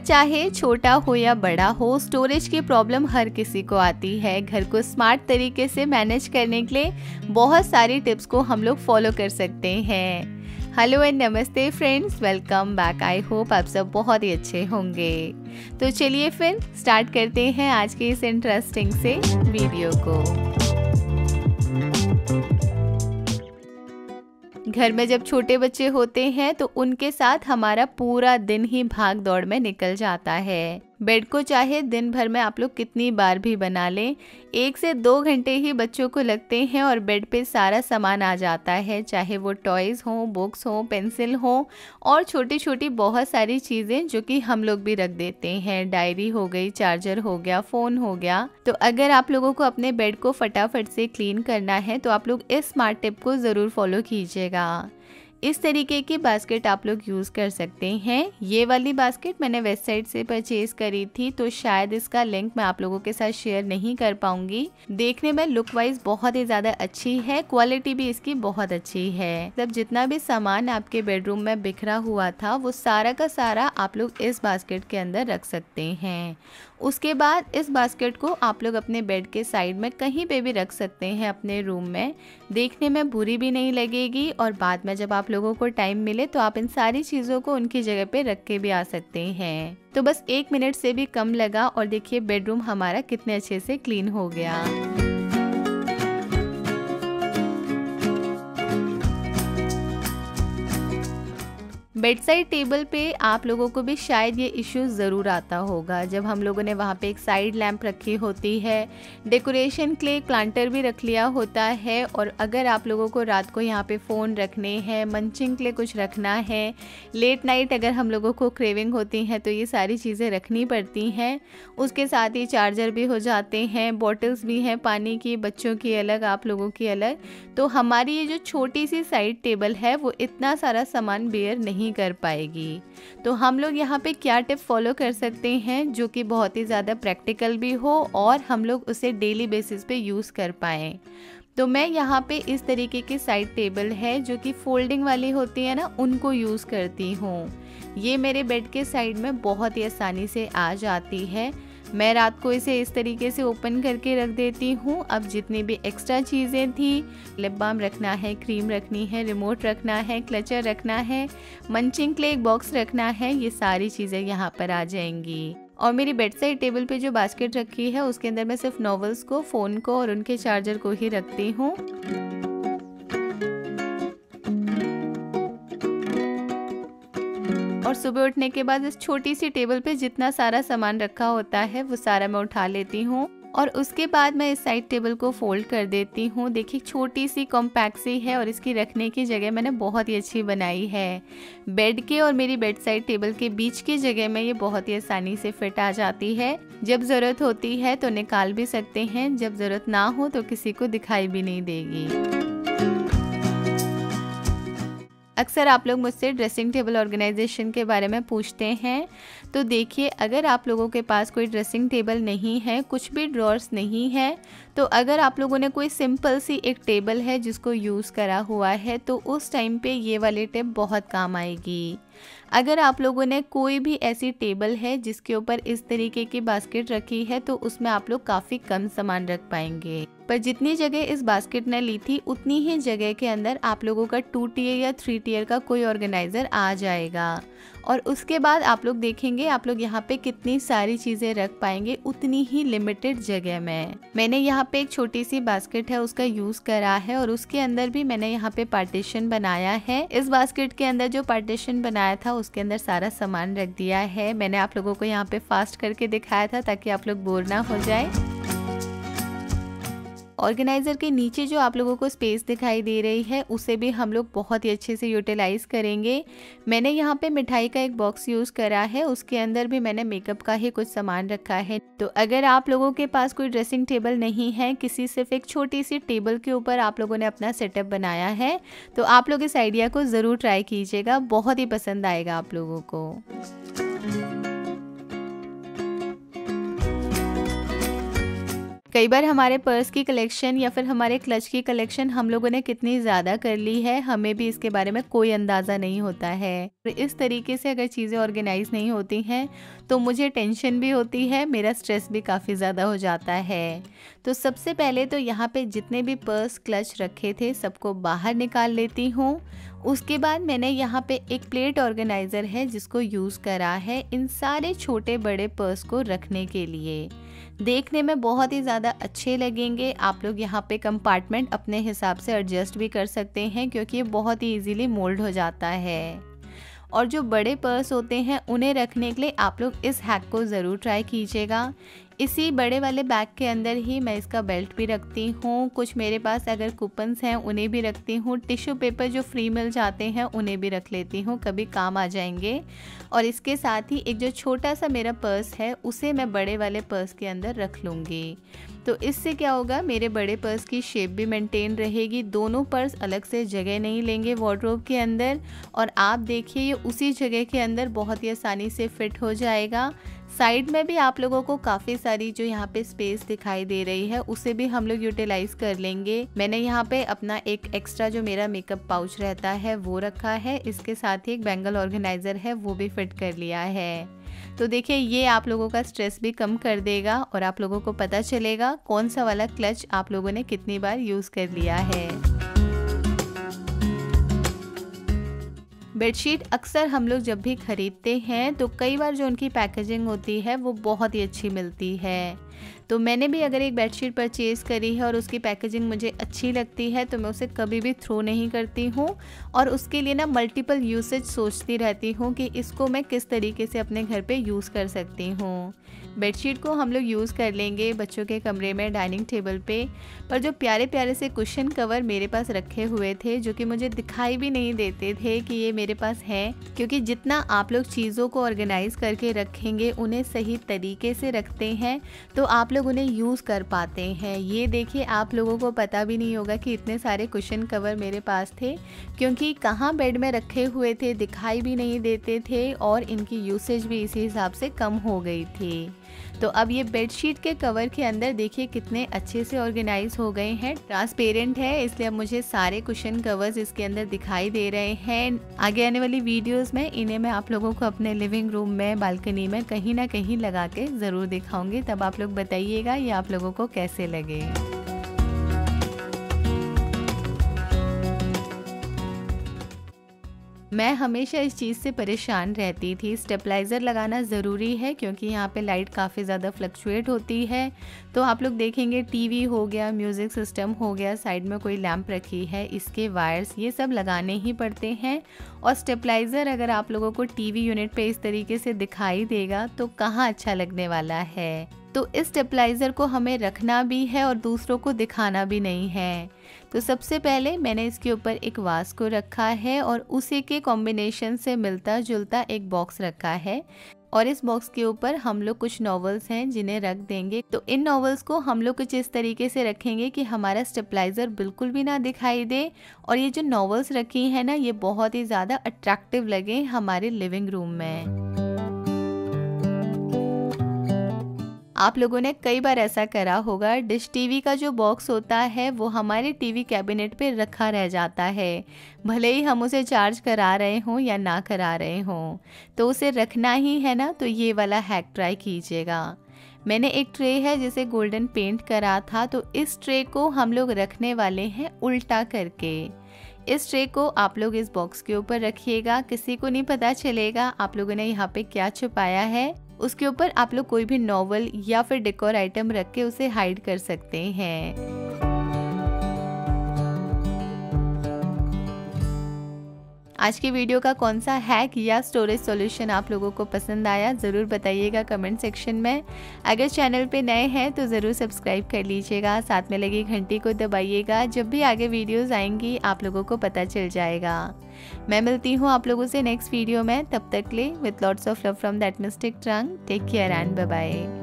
चाहे छोटा हो या बड़ा हो स्टोरेज की प्रॉब्लम हर किसी को आती है। घर को स्मार्ट तरीके से मैनेज करने के लिए बहुत सारी टिप्स को हम लोग फॉलो कर सकते हैं। हेलो एंड नमस्ते friends welcome back I hope आप सब बहुत ही अच्छे होंगे। तो चलिए फिर स्टार्ट करते हैं आज के इस इंटरेस्टिंग से वीडियो को। घर में जब छोटे बच्चे होते हैं तो उनके साथ हमारा पूरा दिन ही भाग दौड़ में निकल जाता है। बेड को चाहे दिन भर में आप लोग कितनी बार भी बना लें। एक से दो घंटे ही बच्चों को लगते हैं और बेड पे सारा सामान आ जाता है, चाहे वो टॉयज़ हों बुक्स हों पेंसिल हों और छोटी छोटी बहुत सारी चीज़ें जो कि हम लोग भी रख देते हैं। डायरी हो गई चार्जर हो गया फ़ोन हो गया। तो अगर आप लोगों को अपने बेड को फटाफट से क्लीन करना है तो आप लोग इस स्मार्ट टिप को ज़रूर फॉलो कीजिएगा। इस तरीके की बास्केट आप लोग यूज़ कर सकते हैं। ये वाली बास्केट मैंने वेबसाइट से परचेज़ करी थी तो शायद इसका लिंक मैं आप लोगों के साथ शेयर नहीं कर पाऊँगी। देखने में लुक वाइज बहुत ही ज़्यादा अच्छी है क्वालिटी भी इसकी बहुत अच्छी है। तब जितना भी सामान आपके बेडरूम में बिखरा हुआ था, वो सारा का सारा आप लोग इस बास्केट के अंदर रख सकते हैं। उसके बाद इस बास्केट को आप लोग अपने बेड के साइड में कहीं पे भी रख सकते हैं अपने रूम में। देखने में बुरी भी नहीं लगेगी और बाद में जब आप लोगों को टाइम मिले तो आप इन सारी चीज़ों को उनकी जगह पे रख के भी आ सकते हैं। तो बस एक मिनट से भी कम लगा और देखिए बेडरूम हमारा कितने अच्छे से क्लीन हो गया। बेड साइड टेबल पे आप लोगों को भी शायद ये इश्यू ज़रूर आता होगा। जब हम लोगों ने वहाँ पे एक साइड लैंप रखी होती है डेकोरेशन के लिए प्लांटर भी रख लिया होता है और अगर आप लोगों को रात को यहाँ पे फ़ोन रखने हैं मंचिंग के लिए कुछ रखना है लेट नाइट अगर हम लोगों को क्रेविंग होती है तो ये सारी चीज़ें रखनी पड़ती हैं। उसके साथ ही चार्जर भी हो जाते हैं बॉटल्स भी हैं पानी की, बच्चों की अलग, आप लोगों की अलग। तो हमारी ये जो छोटी सी साइड टेबल है, वो इतना सारा सामान बेयर नहीं नहीं कर पाएगी। तो हम लोग यहाँ पे क्या टिप फॉलो कर सकते हैं, जो कि बहुत ही ज़्यादा प्रैक्टिकल भी हो और हम लोग उसे डेली बेसिस पे यूज़ कर पाएँ। तो मैं यहाँ पे इस तरीके की साइड टेबल है, जो कि फोल्डिंग वाली होती है ना, उनको यूज़ करती हूँ। ये मेरे बेड के साइड में बहुत ही आसानी से आ जाती है। मैं रात को इसे इस तरीके से ओपन करके रख देती हूँ। अब जितनी भी एक्स्ट्रा चीज़ें थी लिप बाम रखना है क्रीम रखनी है रिमोट रखना है क्लचर रखना है मंचिंग के लिए एक बॉक्स रखना है, ये सारी चीज़ें यहाँ पर आ जाएँगी। और मेरी बेड साइड टेबल पे जो बास्केट रखी है, उसके अंदर मैं सिर्फ़ नॉवल्स को फ़ोन को और उनके चार्जर को ही रखती हूँ। और सुबह उठने के बाद इस छोटी सी टेबल पे जितना सारा सामान रखा होता है, वो सारा मैं उठा लेती हूँ। और उसके बाद मैं इस साइड टेबल को फोल्ड कर देती हूँ। देखिए छोटी सी कॉम्पैक्ट सी है और इसकी रखने की जगह मैंने बहुत ही अच्छी बनाई है। बेड के और मेरी बेड साइड टेबल के बीच की जगह में ये बहुत ही आसानी से फिट आ जाती है। जब ज़रूरत होती है तो निकाल भी सकते हैं, जब ज़रूरत ना हो तो किसी को दिखाई भी नहीं देगी। अक्सर आप लोग मुझसे ड्रेसिंग टेबल ऑर्गेनाइजेशन के बारे में पूछते हैं। तो देखिए, अगर आप लोगों के पास कोई ड्रेसिंग टेबल नहीं है, कुछ भी ड्रॉर्स नहीं है तो अगर आप लोगों ने कोई सिंपल सी एक टेबल है जिसको यूज़ करा हुआ है तो उस टाइम पे ये वाली टिप बहुत काम आएगी। अगर आप लोगों ने कोई भी ऐसी टेबल है जिसके ऊपर इस तरीके की बास्केट रखी है तो उसमें आप लोग काफ़ी कम सामान रख पाएँगे। पर जितनी जगह इस बास्केट ने ली थी, उतनी ही जगह के अंदर आप लोगों का टू टीयर या थ्री टीयर का कोई ऑर्गेनाइज़र आ जाएगा। और उसके बाद आप लोग देखेंगे आप लोग यहाँ पे कितनी सारी चीज़ें रख पाएँगे उतनी ही लिमिटेड जगह में। मैंने यहाँ पे एक छोटी सी बास्केट है, उसका यूज़ करा है और उसके अंदर भी मैंने यहाँ पे पार्टीशन बनाया है। इस बास्केट के अंदर जो पार्टीशन बनाया था, उसके अंदर सारा सामान रख दिया है। मैंने आप लोगों को यहाँ पे फास्ट करके दिखाया था ताकि आप लोग बोर ना हो जाए। ऑर्गेनाइज़र के नीचे जो आप लोगों को स्पेस दिखाई दे रही है, उसे भी हम लोग बहुत ही अच्छे से यूटिलाइज़ करेंगे। मैंने यहाँ पे मिठाई का एक बॉक्स यूज़ करा है, उसके अंदर भी मैंने मेकअप का ही कुछ सामान रखा है। तो अगर आप लोगों के पास कोई ड्रेसिंग टेबल नहीं है, किसी सिर्फ़ एक छोटी सी टेबल के ऊपर आप लोगों ने अपना सेटअप बनाया है तो आप लोग इस आइडिया को ज़रूर ट्राई कीजिएगा, बहुत ही पसंद आएगा आप लोगों को। कई बार हमारे पर्स की कलेक्शन या फिर हमारे क्लच की कलेक्शन हम लोगों ने कितनी ज़्यादा कर ली है, हमें भी इसके बारे में कोई अंदाज़ा नहीं होता है। इस तरीके से अगर चीज़ें ऑर्गेनाइज नहीं होती हैं तो मुझे टेंशन भी होती है, मेरा स्ट्रेस भी काफ़ी ज़्यादा हो जाता है। तो सबसे पहले तो यहाँ पे जितने भी पर्स, क्लच रखे थे, सबको बाहर निकाल लेती हूँ। उसके बाद मैंने यहाँ पे एक प्लेट ऑर्गेनाइज़र है, जिसको यूज़ करा है इन सारे छोटे बड़े पर्स को रखने के लिए। देखने में बहुत ही ज़्यादा अच्छे लगेंगे। आप लोग यहाँ पे कंपार्टमेंट अपने हिसाब से एडजस्ट भी कर सकते हैं, क्योंकि ये बहुत ही ईजिली मोल्ड हो जाता है। और जो बड़े पर्स होते हैं, उन्हें रखने के लिए आप लोग इस हैक को ज़रूर ट्राई कीजिएगा। इसी बड़े वाले बैग के अंदर ही मैं इसका बेल्ट भी रखती हूँ। कुछ मेरे पास अगर कूपन्स हैं, उन्हें भी रखती हूँ। टिश्यू पेपर जो फ्री मिल जाते हैं, उन्हें भी रख लेती हूँ। कभी काम आ जाएँगे। और इसके साथ ही एक जो छोटा सा मेरा पर्स है, उसे मैं बड़े वाले पर्स के अंदर रख लूँगी। तो इससे क्या होगा, मेरे बड़े पर्स की शेप भी मेंटेन रहेगी। दोनों पर्स अलग से जगह नहीं लेंगे वार्ड्रोब के अंदर और आप देखिए, ये उसी जगह के अंदर बहुत ही आसानी से फिट हो जाएगा। साइड में भी आप लोगों को काफ़ी सारी जो यहाँ पे स्पेस दिखाई दे रही है, उसे भी हम लोग यूटिलाइज कर लेंगे। मैंने यहाँ पे अपना एक एक्स्ट्रा जो मेरा मेकअप पाउच रहता है, वो रखा है। इसके साथ ही एक बैंगल ऑर्गेनाइजर है, वो भी फिट कर लिया है। तो देखिए, ये आप लोगों का स्ट्रेस भी कम कर देगा और आप लोगों को पता चलेगा कौन सा वाला क्लच आप लोगों ने कितनी बार यूज़ कर लिया है। बेडशीट अक्सर हम लोग जब भी ख़रीदते हैं तो कई बार जो उनकी पैकेजिंग होती है, वो बहुत ही अच्छी मिलती है। तो मैंने भी अगर एक बेडशीट परचेज़ करी है और उसकी पैकेजिंग मुझे अच्छी लगती है तो मैं उसे कभी भी थ्रो नहीं करती हूँ और उसके लिए ना मल्टीपल यूसेज सोचती रहती हूँ कि इसको मैं किस तरीके से अपने घर पे यूज़ कर सकती हूँ। बेडशीट को हम लोग यूज़ कर लेंगे बच्चों के कमरे में डाइनिंग टेबल पे। पर जो प्यारे प्यारे से कुशन कवर मेरे पास रखे हुए थे, जो कि मुझे दिखाई भी नहीं देते थे कि ये मेरे पास है, क्योंकि जितना आप लोग चीज़ों को ऑर्गेनाइज करके रखेंगे, उन्हें सही तरीके से रखते हैं तो आप लोग उन्हें यूज़ कर पाते हैं। ये देखिए, आप लोगों को पता भी नहीं होगा कि इतने सारे कुशन कवर मेरे पास थे, क्योंकि कहाँ बेड में रखे हुए थे, दिखाई भी नहीं देते थे और इनकी यूसेज भी इसी हिसाब से कम हो गई थी। तो अब ये बेडशीट के कवर के अंदर देखिए कितने अच्छे से ऑर्गेनाइज हो गए हैं। ट्रांसपेरेंट है, इसलिए अब मुझे सारे कुशन कवर्स इसके अंदर दिखाई दे रहे हैं। आगे आने वाली वीडियोस में इन्हें मैं आप लोगों को अपने लिविंग रूम में बालकनी में कहीं ना कहीं लगा के ज़रूर दिखाऊँगी। तब आप लोग बताइएगा ये आप लोगों को कैसे लगे। मैं हमेशा इस चीज़ से परेशान रहती थी। स्टेपलाइज़र लगाना ज़रूरी है क्योंकि यहाँ पे लाइट काफ़ी ज़्यादा फ्लक्चुएट होती है। तो आप लोग देखेंगे, टीवी हो गया, म्यूज़िक सिस्टम हो गया, साइड में कोई लैंप रखी है, इसके वायर्स, ये सब लगाने ही पड़ते हैं। और स्टेपलाइज़र अगर आप लोगों को टीवी यूनिट पे इस तरीके से दिखाई देगा तो कहाँ अच्छा लगने वाला है? तो इस स्टेपलाइज़र को हमें रखना भी है और दूसरों को दिखाना भी नहीं है। तो सबसे पहले मैंने इसके ऊपर एक वास को रखा है और उसी के कॉम्बिनेशन से मिलता जुलता एक बॉक्स रखा है। और इस बॉक्स के ऊपर हम लोग कुछ नॉवेल्स हैं जिन्हें रख देंगे। तो इन नॉवेल्स को हम लोग कुछ इस तरीके से रखेंगे कि हमारा स्टेपलाइज़र बिल्कुल भी ना दिखाई दे। और ये जो नॉवेल्स रखी हैं ना, ये बहुत ही ज़्यादा अट्रैक्टिव लगे हमारे लिविंग रूम में। आप लोगों ने कई बार ऐसा करा होगा, डिश टीवी का जो बॉक्स होता है, वो हमारे टीवी कैबिनेट पे रखा रह जाता है। भले ही हम उसे चार्ज करा रहे हों या ना करा रहे हों तो उसे रखना ही है ना तो ये वाला हैक ट्राई कीजिएगा। मैंने एक ट्रे है जिसे गोल्डन पेंट करा था तो इस ट्रे को हम लोग रखने वाले हैं उल्टा करके। इस ट्रे को आप लोग इस बॉक्स के ऊपर रखिएगा, किसी को नहीं पता चलेगा, आप लोगों ने यहाँ पे क्या छुपाया है। उसके ऊपर आप लोग कोई भी नॉवल या फिर डेकोर आइटम रख के उसे हाइड कर सकते हैं। आज की वीडियो का कौन सा हैक या स्टोरेज सॉल्यूशन आप लोगों को पसंद आया, ज़रूर बताइएगा कमेंट सेक्शन में। अगर चैनल पे नए हैं तो ज़रूर सब्सक्राइब कर लीजिएगा, साथ में लगी घंटी को दबाइएगा, जब भी आगे वीडियोस आएँगी, आप लोगों को पता चल जाएगा। मैं मिलती हूँ आप लोगों से नेक्स्ट वीडियो में, तब तक ले with lots of love from that mystic ट्रंग take care and bye